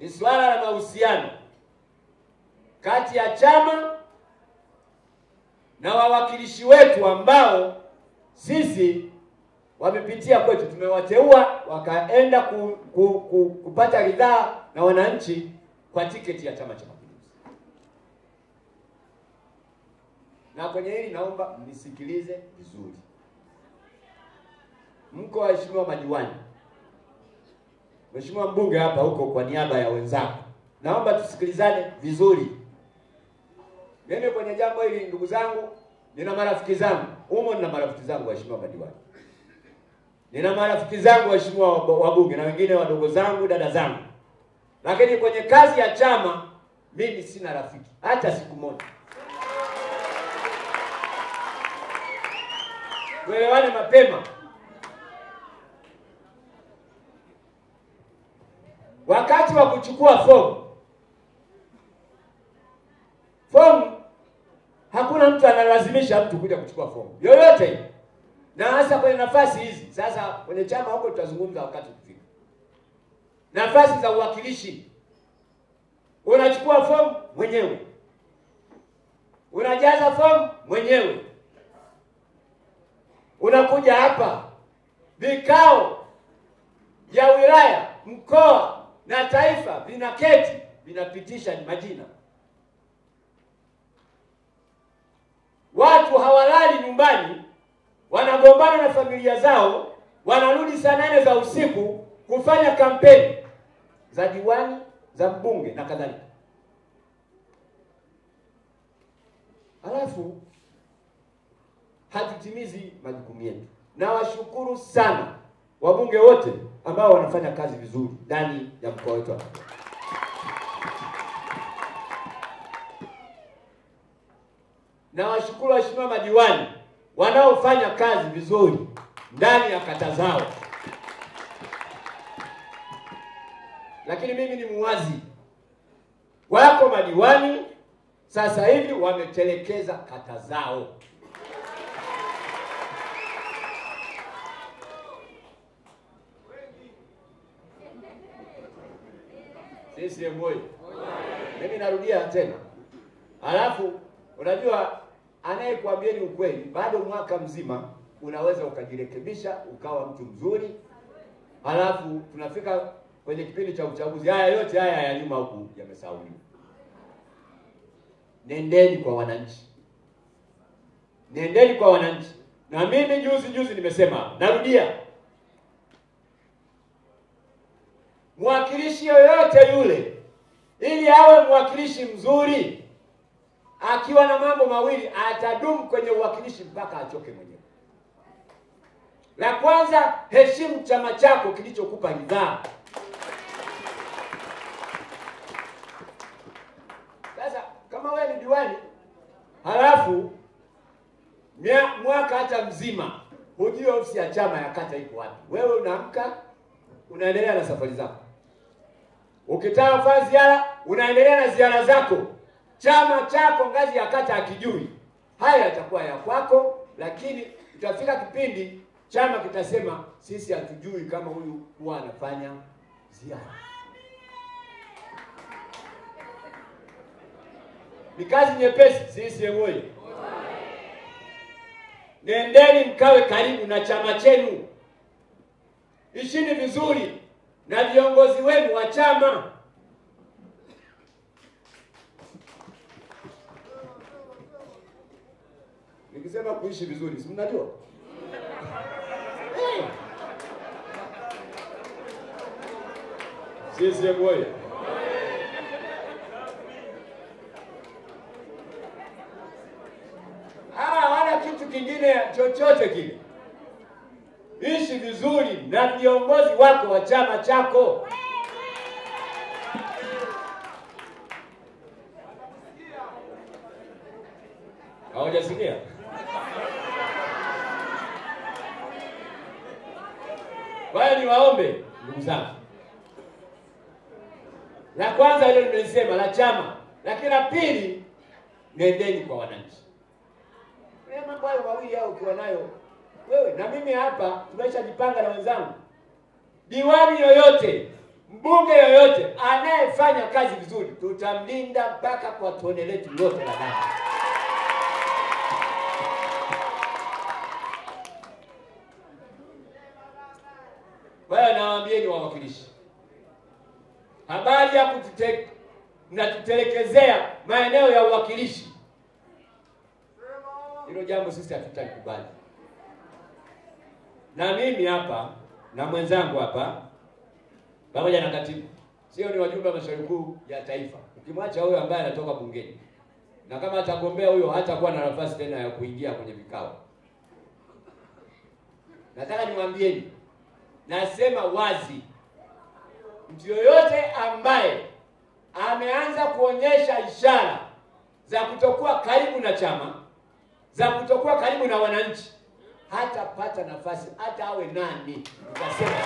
ni suala la mahusiano kati ya chama na wawakilishi wetu ambao sisi wamepitia kwetu, tumewateua wakaenda ku, ku, ku, kupata ridhaa na wananchi kwa tiketi ya Chama cha Mapinduzi. Na kwenye hili naomba mnisikilize vizuri, mko waheshimiwa madiwani, Mheshimiwa mbunge hapa huko kwa niaba ya wenzako, naomba tusikilizane vizuri. Mimi kwenye jambo hili ndugu zangu, nina marafiki zangu humo, nina marafiki zangu waheshimiwa madiwani, nina marafiki zangu waheshimiwa wabunge na wengine wadogo zangu, dada zangu, lakini kwenye kazi ya chama mimi sina rafiki hata siku moja. Tuelewane mapema. Wakati wa kuchukua fomu, fomu hakuna mtu analazimisha mtu kuja kuchukua fomu. Yoyote, na hasa kwenye nafasi hizi. Sasa kwenye chama huko tutazungumza wakati ukifika. Nafasi za uwakilishi, unachukua fomu mwenyewe, unajaza fomu mwenyewe, unakuja hapa. Vikao vya wilaya, mkoa na taifa vinaketi, vinapitisha majina. Watu hawalali nyumbani, wanagombana na familia zao, wanarudi saa nane za usiku kufanya kampeni za diwani, za mbunge na kadhalika. Halafu hatutimizi majukumu yetu. Nawashukuru sana wabunge wote ambao wanafanya kazi vizuri ndani ya mkoa wetu hapa. Nawashukuru waheshimiwa madiwani wanaofanya kazi vizuri ndani ya kata zao, lakini mimi ni muwazi, wako madiwani sasa hivi wametelekeza kata zao. CCM oyee! Mimi narudia tena, alafu unajua anayekuambieni ukweli, bado mwaka mzima unaweza ukajirekebisha ukawa mtu mzuri, halafu tunafika kwenye kipindi cha uchaguzi, haya yote haya ya nyuma huku yamesahauliwa. Nendeni kwa wananchi, nendeni kwa wananchi. Na mimi juzi juzi nimesema, narudia, mwakilishi yoyote yule, ili awe mwakilishi mzuri, akiwa na mambo mawili, atadumu kwenye uwakilishi mpaka achoke mwenyewe. La kwanza, heshimu chama chako kilichokupa ridhaa. Sasa kama wewe ni diwani halafu mia, mwaka hata mzima hujui ofisi ya chama ya kata iko wapi, wewe unaamka unaendelea na safari zako, ukitaka kufanya ziara unaendelea na ziara zako, chama chako ngazi ya kata akijui, haya yatakuwa ya kwako, lakini utafika kipindi chama kitasema sisi hatujui kama huyu huwa anafanya ziara. Ni kazi nyepesi. sisi oyee! Nendeni mkawe karibu na chama chenu, ishini vizuri na viongozi wenu wa chama. Nikisema kuishi vizuri, si mnajua sisi CCM Ah, wala kitu kingine chochote kile. Ishi vizuri na viongozi wako wa chama chako. Hawajasikia? Kwa hiyo niwaombe ndugu zangu, la kwanza hilo nimelisema la chama, lakini la pili, nendeni kwa wananchi. Mambo hayo mawili hao ukiwa nayo wewe na mimi hapa, tumeshajipanga na wenzangu. Diwani yoyote mbunge yoyote anayefanya kazi vizuri tutamlinda mpaka kwa tone letu lote la damu. Kwa hiyo nawaambieni wawakilishi, habari ya kutute, mnatutelekezea maeneo ya uwakilishi, hilo jambo sisi hatutakubali. Na mimi hapa na mwenzangu hapa pamoja na katibu, sio ni wajumbe wa halmashauri kuu ya taifa, ukimwacha huyo ambaye anatoka bungeni, na kama atagombea huyo hatakuwa na nafasi tena ya kuingia kwenye vikao. Nataka niwaambieni, nasema wazi, mtu yoyote ambaye ameanza kuonyesha ishara za kutokuwa karibu na chama, za kutokuwa karibu na wananchi, hatapata nafasi hata awe nani. Nikasema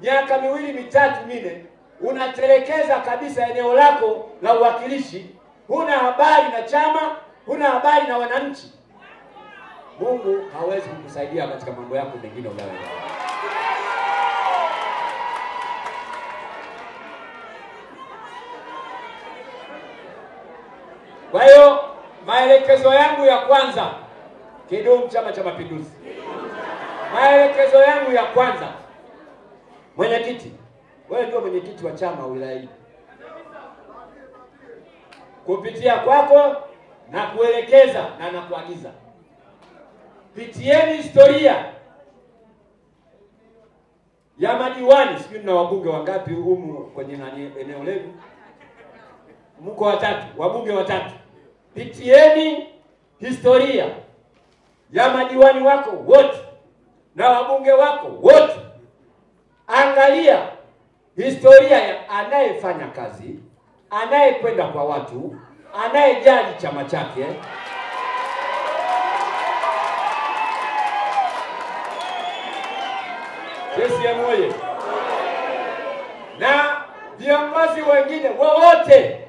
miaka miwili mitatu mine unatelekeza kabisa eneo lako la uwakilishi, huna habari na chama, huna habari na wananchi. Mungu hawezi kukusaidia katika mambo yako mengine unayoenda. Kwa hiyo maelekezo yangu ya kwanza, kidumu Chama cha Mapinduzi! Maelekezo yangu ya kwanza Mwenyekiti, wewe ndio mwenyekiti wa chama wilaya hii. Kupitia kwako na kuelekeza na nakuagiza, pitieni historia ya madiwani, sijui na wabunge wangapi humu kwenye nani eneo lenu, mko watatu, wabunge watatu. Pitieni historia ya madiwani wako wote na wabunge wako wote. Angalia historia ya anayefanya kazi, anayekwenda kwa watu, anayejali chama chake. CCM oye! Na viongozi wengine wowote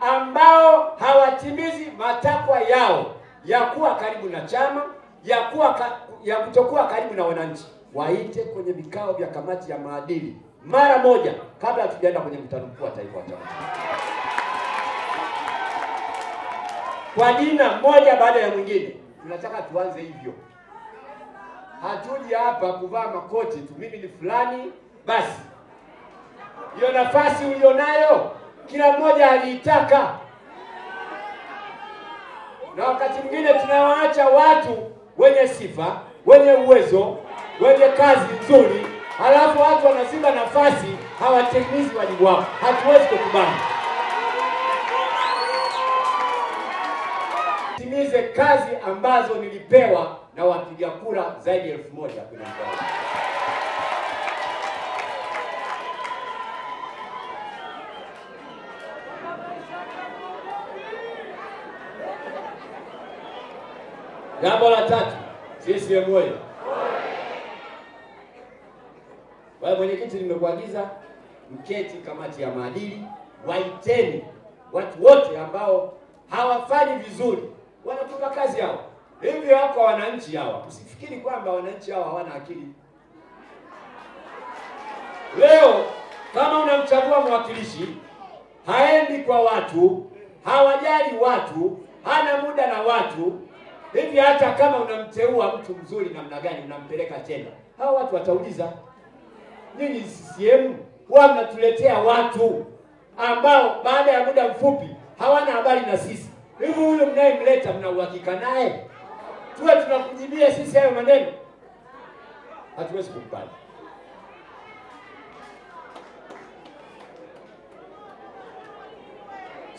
ambao hawatimizi matakwa yao ya kuwa karibu na chama, ya kuwa ka, ya kutokuwa karibu na wananchi waite kwenye vikao vya kamati ya maadili mara moja kabla hatujaenda kwenye mkutano mkuu wa taifa wa chama. Kwa jina moja baada ya mwingine, tunataka tuanze hivyo. Hatuji hapa kuvaa makoti tu, mimi ni fulani basi. Hiyo nafasi ulionayo kila mmoja aliitaka, na wakati mwingine tunawaacha watu wenye sifa, wenye uwezo wenye kazi nzuri, halafu watu wanaziba nafasi, hawatimizi wajibu wao. Hatuwezi kukubali. Timize kazi ambazo nilipewa na wapiga kura zaidi ya elfu moja kwenye mkoa. Jambo la tatu, sisi. Kwa hiyo mwenyekiti, nimekuagiza mketi kamati ya maadili, waiteni watu wote ambao hawafanyi vizuri, wanatupa kazi yao. Hivyo wako wananchi hawa, usifikiri kwamba wananchi hawa hawana akili. Leo kama unamchagua mwakilishi haendi kwa watu, hawajali watu, hana muda na watu, hivi hata kama unamteua mtu mzuri namna gani, unampeleka tena, hawa watu watauliza Nyinyi CCM huwa mnatuletea watu ambao baada ya muda mfupi hawana habari na sisi. Hivi huyu mnayemleta mna uhakika naye? Tuwe tunakujibia sisi hayo maneno? Hatuwezi kukubali.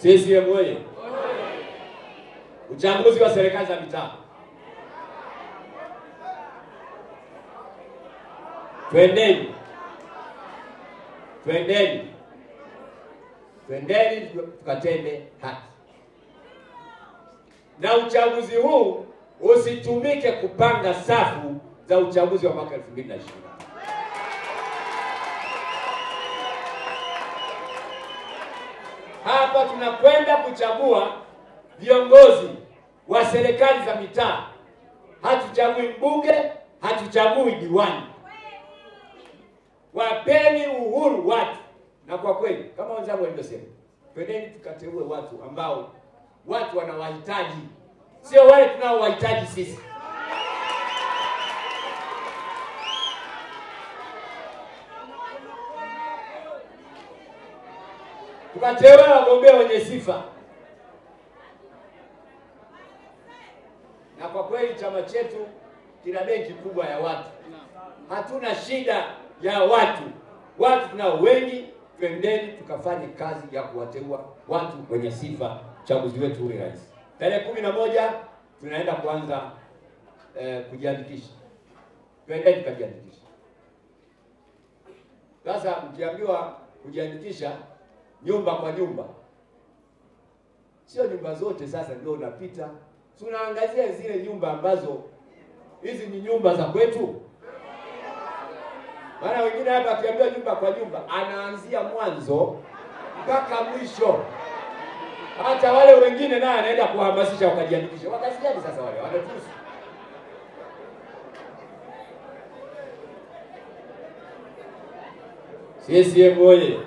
CCM oye! Uchaguzi wa serikali za mitaa, twendeni Twendeni, twendeni tukatende haki, na uchaguzi huu usitumike kupanga safu za uchaguzi wa mwaka 2020. hapa tunakwenda kuchagua viongozi wa serikali za mitaa. Hatuchagui mbunge, hatuchagui diwani. Wapeni uhuru watu, na kwa kweli kama wenzangu walivyosema, twendeni tukateue watu ambao watu wanawahitaji, sio wale tunaowahitaji sisi. Tukateua wagombea wenye sifa, na kwa kweli chama chetu kina benki kubwa ya watu, hatuna shida ya watu. Watu tunao wengi, twendeni tukafanye kazi ya kuwateua watu wenye sifa, uchaguzi wetu uwe rahisi. Tarehe kumi na moja tunaenda kuanza eh, kujiandikisha. Twende tukajiandikisha. Sasa mkiambiwa kujiandikisha nyumba kwa nyumba, sio nyumba zote. Sasa ndio unapita, tunaangazia zile nyumba ambazo hizi ni nyumba za kwetu. Maana wengine hapa akiambiwa nyumba kwa nyumba, anaanzia mwanzo mpaka mwisho. Hata wale wengine naye anaenda kuhamasisha wakajiandikisha. Wakati gani sasa wale wanatusi? CCM oye!